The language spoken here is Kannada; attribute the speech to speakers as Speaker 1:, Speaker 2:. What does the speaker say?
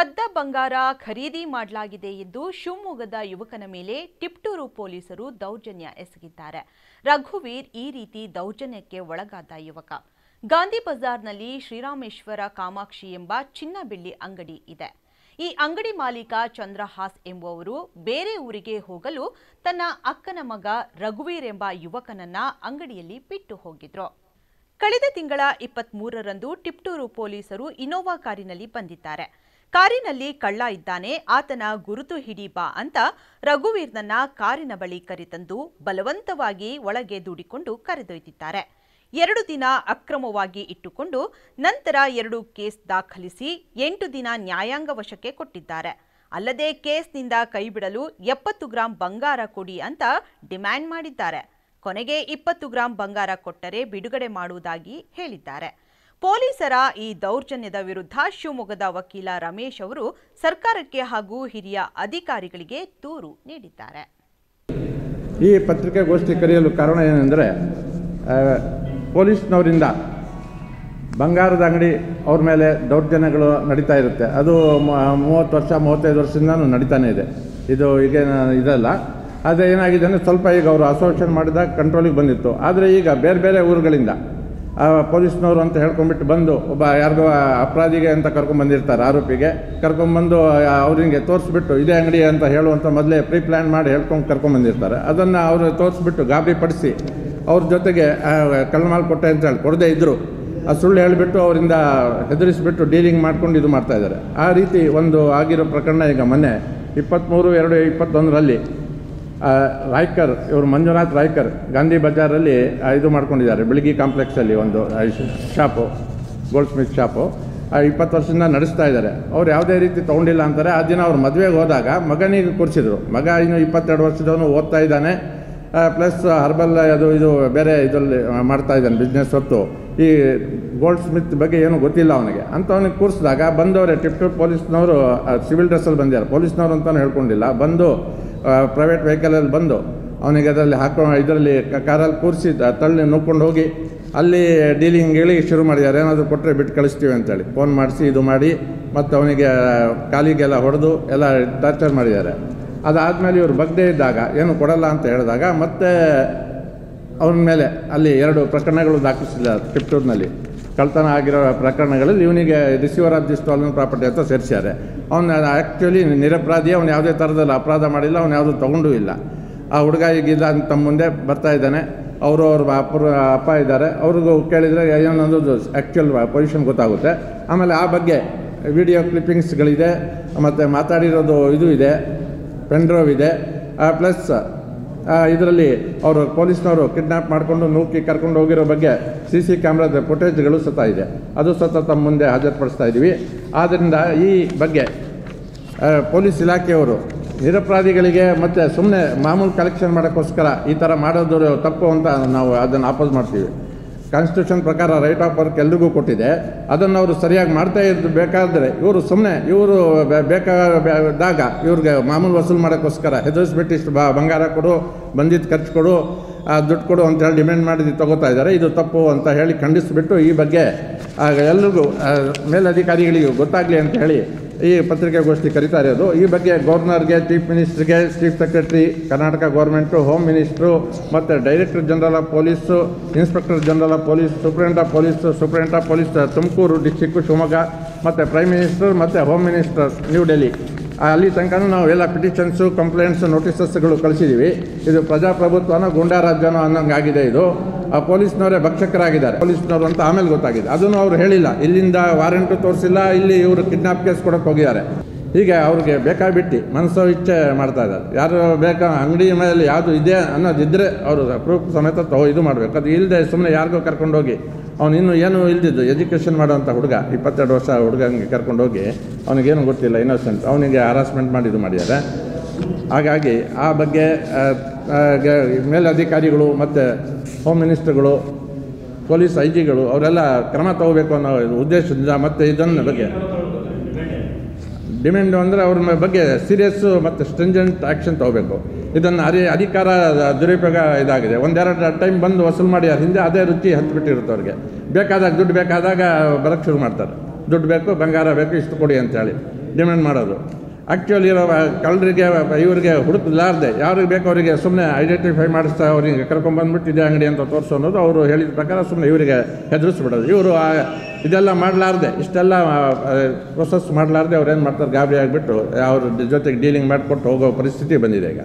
Speaker 1: ಕದ್ದ ಬಂಗಾರ ಖರೀದಿ ಮಾಡಲಾಗಿದೆ ಎಂದು ಶಿವಮೊಗ್ಗದ ಯುವಕನ ಮೇಲೆ ಟಿಪ್ಟೂರು ಪೊಲೀಸರು ದೌರ್ಜನ್ಯ ಎಸಗಿದ್ದಾರೆ. ರಘುವೀರ್ ಈ ರೀತಿ ದೌರ್ಜನ್ಯಕ್ಕೆ ಒಳಗಾದ ಯುವಕ. ಗಾಂಧಿ ಬಜಾರ್ನಲ್ಲಿ ಶ್ರೀರಾಮೇಶ್ವರ ಕಾಮಾಕ್ಷಿ ಎಂಬ ಚಿನ್ನ ಬೆಳ್ಳಿ ಅಂಗಡಿ ಇದೆ. ಈ ಅಂಗಡಿ ಮಾಲೀಕ ಚಂದ್ರಹಾಸ್ ಎಂಬುವವರು ಬೇರೆ ಊರಿಗೆ ಹೋಗಲು ತನ್ನ ಅಕ್ಕನ ಮಗ ರಘುವೀರ್ ಎಂಬ ಯುವಕನನ್ನ ಅಂಗಡಿಯಲ್ಲಿ ಬಿಟ್ಟು ಹೋಗಿದ್ರು. ಕಳೆದ ತಿಂಗಳ ಇಪ್ಪತ್ತ್ ಮೂರರಂದು ಟಿಪ್ಟೂರು ಪೊಲೀಸರು ಇನೋವಾ ಕಾರಿನಲ್ಲಿ ಬಂದಿದ್ದಾರೆ. ಕಾರಿನಲ್ಲಿ ಕಳ್ಳ ಇದ್ದಾನೆ, ಆತನ ಗುರುತು ಹಿಡಿ ಬಾ ಅಂತ ರಘುವೀರ್ನನ್ನ ಕಾರಿನ ಬಳಿ ಕರೆತಂದು ಬಲವಂತವಾಗಿ ಒಳಗೆ ದೂಡಿಕೊಂಡು ಕರೆದೊಯ್ದಿದ್ದಾರೆ. ಎರಡು ದಿನ ಅಕ್ರಮವಾಗಿ ಇಟ್ಟುಕೊಂಡು ನಂತರ ಎರಡು ಕೇಸ್ ದಾಖಲಿಸಿ ಎಂಟು ದಿನ ನ್ಯಾಯಾಂಗ ವಶಕ್ಕೆ ಕೊಟ್ಟಿದ್ದಾರೆ. ಅಲ್ಲದೆ ಕೇಸ್ನಿಂದ ಕೈಬಿಡಲು ಎಪ್ಪತ್ತು ಗ್ರಾಂ ಬಂಗಾರ ಕೊಡಿ ಅಂತ ಡಿಮ್ಯಾಂಡ್ ಮಾಡಿದ್ದಾರೆ. ಕೊನೆಗೆ ಇಪ್ಪತ್ತು ಗ್ರಾಂ ಬಂಗಾರ ಕೊಟ್ಟರೆ ಬಿಡುಗಡೆ ಮಾಡುವುದಾಗಿ ಹೇಳಿದ್ದಾರೆ. ಪೊಲೀಸರ ಈ ದೌರ್ಜನ್ಯದ ವಿರುದ್ಧ ಶಿವಮೊಗ್ಗದ ವಕೀಲ ರಮೇಶ್ ಅವರು ಸರ್ಕಾರಕ್ಕೆ ಹಾಗೂ ಹಿರಿಯ ಅಧಿಕಾರಿಗಳಿಗೆ ದೂರು ನೀಡಿದ್ದಾರೆ.
Speaker 2: ಈ ಪತ್ರಿಕಾಗೋಷ್ಠಿ ಕರೆಯಲು ಕಾರಣ ಏನೆಂದರೆ ಪೊಲೀಸ್ನವರಿಂದ ಬಂಗಾರದ ಅಂಗಡಿ ಅವ್ರ ಮೇಲೆ ದೌರ್ಜನ್ಯಗಳು ನಡೀತಾ ಇರುತ್ತೆ. ಅದು ಮೂವತ್ತು ವರ್ಷ, ಮೂವತ್ತೈದು ವರ್ಷದಿಂದ ನಡೀತಾನೆ ಇದೆ. ಇದು ಈಗ ಇದಲ್ಲ. ಆದರೆ ಏನಾಗಿದೆ ಅಂದರೆ ಸ್ವಲ್ಪ ಈಗ ಅವರು ಅಸೋಸಿಯೇಷನ್ ಮಾಡಿದಾಗ ಕಂಟ್ರೋಲಿಗೆ ಬಂದಿತ್ತು. ಆದರೆ ಈಗ ಬೇರೆ ಬೇರೆ ಊರುಗಳಿಂದ ಪೊಲೀಸ್ನವರು ಅಂತ ಹೇಳ್ಕೊಂಡ್ಬಿಟ್ಟು ಬಂದು ಒಬ್ಬ ಯಾರಿಗೋ ಅಪರಾಧಿಗೆ ಅಂತ ಕರ್ಕೊಂಬಂದಿರ್ತಾರೆ ಆರೋಪಿಗೆ. ಕರ್ಕೊಂಬಂದು ಅವರಿಗೆ ತೋರಿಸ್ಬಿಟ್ಟು ಇದೇ ಅಂಗಡಿ ಅಂತ ಹೇಳುವಂಥ ಮೊದಲೇ ಪ್ರೀ ಪ್ಲ್ಯಾನ್ ಮಾಡಿ ಹೇಳ್ಕೊಂಡು ಕರ್ಕೊಂಬಂದಿರ್ತಾರೆ ಅದನ್ನು ಅವರು ತೋರಿಸ್ಬಿಟ್ಟು ಗಾಬರಿ ಪಡಿಸಿ ಅವ್ರ ಜೊತೆಗೆ ಕಳ್ಳಮಾಲ್ ಕೊಟ್ಟೆ ಅಂತ ಹೇಳಿ ಕೊಡದೇ ಇದ್ದರು ಆ ಸುಳ್ಳು ಹೇಳಿಬಿಟ್ಟು ಅವರಿಂದ ಹೆದರಿಸಿಬಿಟ್ಟು ಡೀಲಿಂಗ್ ಮಾಡ್ಕೊಂಡು ಇದು ಮಾಡ್ತಾ ಇದ್ದಾರೆ. ಆ ರೀತಿ ಒಂದು ಆಗಿರೋ ಪ್ರಕರಣ ಈಗ ಮೊನ್ನೆ ಇಪ್ಪತ್ತ್ಮೂರು ಎರಡು ಇಪ್ಪತ್ತೊಂದರಲ್ಲಿ ಆ, ರಾಯ್ಕರ್ ಇವರು ಮಂಜುನಾಥ್ ರಾಯ್ಕರ್ ಗಾಂಧಿ ಬಜಾರಲ್ಲಿ ಇದು ಮಾಡ್ಕೊಂಡಿದ್ದಾರೆ, ಬೆಳಗಿ ಕಾಂಪ್ಲೆಕ್ಸಲ್ಲಿ ಒಂದು ಶಾಪು ಗೋಲ್ಡ್ ಸ್ಮಿತ್ ಶಾಪು ಇಪ್ಪತ್ತು ವರ್ಷದಿಂದ ನಡೆಸ್ತಾ ಇದ್ದಾರೆ. ಅವ್ರು ಯಾವುದೇ ರೀತಿ ತೊಗೊಂಡಿಲ್ಲ ಅಂತಾರೆ. ಆ ದಿನ ಅವ್ರು ಮದುವೆಗೆ ಹೋದಾಗ ಮಗನಿಗೆ ಕೊಡಿಸಿದ್ರು ಮಗ ಇನ್ನು ಇಪ್ಪತ್ತೆರಡು ವರ್ಷದವನು ಓದ್ತಾ ಇದ್ದಾನೆ. ಪ್ಲಸ್ ಹರ್ಬಲ್ ಅದು, ಇದು ಬೇರೆ ಇದರಲ್ಲಿ ಮಾಡ್ತಾ ಇದ್ದಾನೆ ಬಿಸ್ನೆಸ್ ಹೊತ್ತು. ಈ ಗೋಲ್ಡ್ ಸ್ಮಿತ್ ಬಗ್ಗೆ ಏನು ಗೊತ್ತಿಲ್ಲ ಅವನಿಗೆ. ಅಂಥವನಿಗೆ ಕೂರಿಸಿದಾಗ ಬಂದವರೇ ಟು ಪೊಲೀಸ್ನವರು ಸಿವಿಲ್ ಡ್ರೆಸ್ಸಲ್ಲಿ ಬಂದಿದ್ದಾರೆ. ಪೊಲೀಸ್ನವರು ಅಂತಲೂ ಹೇಳ್ಕೊಂಡಿಲ್ಲ. ಬಂದು ಪ್ರೈವೇಟ್ ವೆಹಿಕಲಲ್ಲಿ ಬಂದು ಅವನಿಗೆ ಅದರಲ್ಲಿ ಹಾಕೊಂಡು ಇದರಲ್ಲಿ ಕಾರಲ್ಲಿ ಕೂರಿಸಿ ತಳ್ಳಿ ನುಗ್ಕೊಂಡು ಹೋಗಿ ಅಲ್ಲಿ ಡೀಲಿಂಗ್ ಹೇಳಿ ಶುರು ಮಾಡಿದ್ದಾರೆ. ಏನಾದರೂ ಕೊಟ್ಟರೆ ಬಿಟ್ಟು ಕಳಿಸ್ತೀವಿ ಅಂತೇಳಿ. ಫೋನ್ ಮಾಡಿಸಿ, ಇದು ಮಾಡಿ, ಮತ್ತು ಅವನಿಗೆ ಕಾಲಿಗೆಲ್ಲ ಹೊಡೆದು ಎಲ್ಲ ಟಾರ್ಚರ್ ಮಾಡಿದ್ದಾರೆ. ಅದಾದಮೇಲೆ ಇವರು ಬಗ್ದೇ ಇದ್ದಾಗ, ಏನು ಕೊಡಲ್ಲ ಅಂತ ಹೇಳಿದಾಗ ಮತ್ತೆ ಅವನ ಮೇಲೆ ಅಲ್ಲಿ ಎರಡು ಪ್ರಕರಣಗಳು ದಾಖಲಿಸಿದ್ದಾರೆ ಟಿಪ್ಟೂರ್ನಲ್ಲಿ ಕಳ್ತನ ಆಗಿರೋ ಪ್ರಕರಣಗಳಲ್ಲಿ ಇವನಿಗೆ ರಿಸೀವರ್ ಆಫ್ ದಿ ಪ್ರಾಪರ್ಟಿ ಅಂತ ಸೇರಿಸ್ಯಾರೆ. ಅವನು ಆ್ಯಕ್ಚುಲಿ ನಿರಪರಾಧಿ, ಅವನು ಯಾವುದೇ ಥರದಲ್ಲಿ ಅಪರಾಧ ಮಾಡಿಲ್ಲ, ಅವನು ಯಾವುದೂ ತೊಗೊಂಡೂ ಇಲ್ಲ. ಆ ಹುಡುಗ ಈಗಿಲ್ಲ ಅಂತ ತಮ್ಮ ಮುಂದೆ ಬರ್ತಾ ಇದ್ದಾನೆ. ಅವರು ಅವ್ರ ಅಪ್ಪರ ಅಪ್ಪ ಇದ್ದಾರೆ. ಅವ್ರಿಗೂ ಕೇಳಿದರೆ ಏನೊಂದು ಆ್ಯಕ್ಚುಯಲ್ ಪೊಸಿಷನ್ ಗೊತ್ತಾಗುತ್ತೆ. ಆಮೇಲೆ ಆ ಬಗ್ಗೆ ವಿಡಿಯೋ ಕ್ಲಿಪ್ಪಿಂಗ್ಸ್ಗಳಿದೆ ಮತ್ತು ಮಾತಾಡಿರೋದು ಇದು ಇದೆ ಪೆಂಡ್ರೋವ್ ಇದೆ. ಪ್ಲಸ್ ಇದರಲ್ಲಿ ಅವರು ಪೊಲೀಸ್ನವರು ಕಿಡ್ನಾಪ್ ಮಾಡಿಕೊಂಡು ನೂಕಿ ಕರ್ಕೊಂಡು ಹೋಗಿರೋ ಬಗ್ಗೆ ಸಿ ಸಿ ಕ್ಯಾಮ್ರಾದ ಫುಟೇಜ್ಗಳು ಸತ ಇದೆ. ಅದು ಸತ ತಮ್ಮ ಮುಂದೆ ಹಾಜರುಪಡಿಸ್ತಾ ಇದ್ದೀವಿ ಆದ್ದರಿಂದ ಈ ಬಗ್ಗೆ ಪೊಲೀಸ್ ಇಲಾಖೆಯವರು ನಿರಪರಾಧಿಗಳಿಗೆ ಮತ್ತು ಸುಮ್ಮನೆ ಮಾಮೂಲು ಕಲೆಕ್ಷನ್ ಮಾಡೋಕ್ಕೋಸ್ಕರ ಈ ಥರ ಮಾಡೋದು ತಪ್ಪು ಅಂತ ನಾವು ಅದನ್ನು ಆಪೋಸ್ ಮಾಡ್ತೀವಿ. ಕಾನ್ಸ್ಟಿಟ್ಯೂಷನ್ ಪ್ರಕಾರ ರೈಟ್ ಆಫ್ ವರ್ಕ್ ಎಲ್ರಿಗೂ ಕೊಟ್ಟಿದೆ. ಅದನ್ನು ಅವರು ಸರಿಯಾಗಿ ಮಾಡ್ತಾ ಇದ್ದು ಬೇಕಾದರೆ ಇವರು ಸುಮ್ಮನೆ ಇವರು ಬೇಕಾದಾಗ ಇವ್ರಿಗೆ ಮಾಮೂಲು ವಸೂಲು ಮಾಡೋಕ್ಕೋಸ್ಕರ ಹೆದರಿಸ್ಬಿಟ್ಟು ಇಷ್ಟು ಬಾ, ಬಂಗಾರ ಕೊಡು ಬಂದಿದ್ದು ಖರ್ಚು ಕೊಡು ದುಡ್ಡು ಕೊಡು ಅಂತ ಹೇಳಿ ಡಿಮ್ಯಾಂಡ್ ಮಾಡಿ ತಗೋತಾ ಇದ್ದಾರೆ ಇದು ತಪ್ಪು ಅಂತ ಹೇಳಿ ಖಂಡಿಸಿಬಿಟ್ಟು ಈ ಬಗ್ಗೆ ಎಲ್ರಿಗೂ ಮೇಲಧಿಕಾರಿಗಳಿಗೂ ಗೊತ್ತಾಗಲಿ ಅಂತ ಹೇಳಿ ಈ ಪತ್ರಿಕಾಗೋಷ್ಠಿ ಕರೀತಾ ಇರೋದು ಈ ಬಗ್ಗೆ ಗವರ್ನರ್ಗೆ, chief ಮಿನಿಸ್ಟ್ರಿಗೆ chief secretary, Karnataka government, home minister, ಮತ್ತು director general of police, inspector general of police superintendent of police superintendent of police, Tumakuru district, Shivamogga, ಮತ್ತು ಪ್ರೈಮ್ ಮಿನಿಸ್ಟರ್, ಮತ್ತು ಹೋಮ್ ಮಿನಿಸ್ಟರ್, ನ್ಯೂ ಡೆಲ್ಲಿ. ಅಲ್ಲಿ ತನಕ ನಾವು ಎಲ್ಲ ಪಿಟಿಷನ್ಸು, ಕಂಪ್ಲೇಂಟ್ಸು ನೋಟಿಸಸ್ಗಳು ಕಳಿಸಿದ್ದೀವಿ ಇದು ಪ್ರಜಾಪ್ರಭುತ್ವನೋ ಗುಂಡಾ ರಾಜ್ಯನೋ ಅನ್ನೋಂಗೆ ಇದು. ಆ ಪೊಲೀಸ್ನವರೇ ಭಕ್ಷಕರಾಗಿದ್ದಾರೆ. ಪೊಲೀಸ್ನವರು ಅಂತ ಆಮೇಲೆ ಗೊತ್ತಾಗಿದೆ. ಅದನ್ನು ಅವ್ರು ಹೇಳಿಲ್ಲ. ಇಲ್ಲಿಂದ ವಾರೆಂಟು ತೋರಿಸಿಲ್ಲ, ಇಲ್ಲಿ ಇವರು ಕಿಡ್ನಾಪ್ ಕೇಸ್ ಕೊಡೋಕೆ ಹೋಗಿದ್ದಾರೆ. ಹೀಗೆ ಅವ್ರಿಗೆ ಬೇಕಾಬಿಟ್ಟು, ಮನಸ್ಸು ಇಚ್ಛೆ ಮಾಡ್ತಾ ಇದ್ದಾರೆ. ಯಾರು ಬೇಕಾ, ಅಂಗಡಿ ಮೇಲೆ ಯಾವುದು ಇದೆ ಅನ್ನೋದಿದ್ದರೆ ಅವರು ಪ್ರೂಫ್ ಸಮೇತ ತಗೋ ಇದು ಮಾಡಬೇಕು. ಅದು ಇಲ್ಲದೆ ಸುಮ್ಮನೆ ಯಾರಿಗೋ ಕರ್ಕೊಂಡೋಗಿ, ಅವನು ಇನ್ನೂ ಏನು ಇಲ್ದಿದ್ದು ಎಜುಕೇಷನ್ ಮಾಡೋವಂಥ ಹುಡುಗ, ಇಪ್ಪತ್ತೆರಡು ವರ್ಷ ಹುಡುಗಂಗೆ ಕರ್ಕೊಂಡೋಗಿ, ಅವನಿಗೇನು ಗೊತ್ತಿಲ್ಲ ಇನ್ನೋಸೆಂಟ್ ಅವನಿಗೆ ಹರಾಸ್ಮೆಂಟ್ ಮಾಡಿ ಇದು ಮಾಡಿದ್ದಾರೆ. ಹಾಗಾಗಿ ಆ ಬಗ್ಗೆ ಮೇಲಧಿಕಾರಿಗಳು ಮತ್ತು ಹೋಮ್ ಮಿನಿಸ್ಟರ್ಗಳು, ಪೊಲೀಸ್ ಐ ಜಿಗಳು ಅವರೆಲ್ಲ ಕ್ರಮ ತಗೋಬೇಕು ಅನ್ನೋ ಉದ್ದೇಶದಿಂದ ಮತ್ತು ಇದನ್ನ ಬಗ್ಗೆ ಡಿಮ್ಯಾಂಡು ಅಂದರೆ ಅವ್ರ ಬಗ್ಗೆ ಸೀರಿಯಸ್ಸು ಮತ್ತು ಸ್ಟ್ರಿಂಜೆಂಟ್ ಆ್ಯಕ್ಷನ್ ತಗೋಬೇಕು. ಇದನ್ನು ಅರಿ, ಅಧಿಕಾರ ದುರುಪಯೋಗ ಇದಾಗಿದೆ. ಒಂದೆರಡು ಟೈಮ್ ಬಂದು ವಸೂಲು ಮಾಡಿ ಹಿಂದೆ ಅದೇ ರುಚಿ ಹತ್ಬಿಟ್ಟಿರುತ್ತೆ ಅವ್ರಿಗೆ. ಬೇಕಾದಾಗ ದುಡ್ಡು ಬೇಕಾದಾಗ ಬರೋಕ್ಕೆ ಶುರು ಮಾಡ್ತಾರೆ. ದುಡ್ಡು ಬೇಕು, ಬಂಗಾರ ಬೇಕು, ಇಷ್ಟು ಕೊಡಿ ಅಂತೇಳಿ ಡಿಮ್ಯಾಂಡ್ ಮಾಡೋದು. ಆ್ಯಕ್ಚುಲಿ ಇರೋ ಕಳ್ಳರಿಗೆ ಇವರಿಗೆ ಹುಡುಕಲಾರ್ದೆ. ಯಾರಿಗೆ ಬೇಕು ಅವರಿಗೆ ಸುಮ್ಮನೆ ಐಡೆಂಟಿಫೈ ಮಾಡಿಸ್ತಾ ಅವರಿಗೆ ಕರ್ಕೊಂಬಂದ್ಬಿಟ್ಟು ಇದೇ ಅಂಗಡಿ ಅಂತ ತೋರಿಸೋ ಅನ್ನೋದು ಅವರು ಹೇಳಿದ ಪ್ರಕಾರ ಸುಮ್ಮನೆ ಇವರಿಗೆ ಹೆದರಿಸ್ಬಿಡೋದು. ಇವರು ಇದೆಲ್ಲ ಮಾಡಲಾರ್ದೆ. ಇಷ್ಟೆಲ್ಲ ಪ್ರೊಸೆಸ್ ಮಾಡಲಾರ್ದೆ ಅವ್ರು ಏನು ಮಾಡ್ತಾರೆ? ಗಾಬರಿ ಆಗಿಬಿಟ್ಟು ಅವ್ರ ಜೊತೆಗೆ ಡೀಲಿಂಗ್ ಮಾಡಿಕೊಟ್ಟು ಹೋಗೋ ಪರಿಸ್ಥಿತಿ ಬಂದಿದೆ ಈಗ.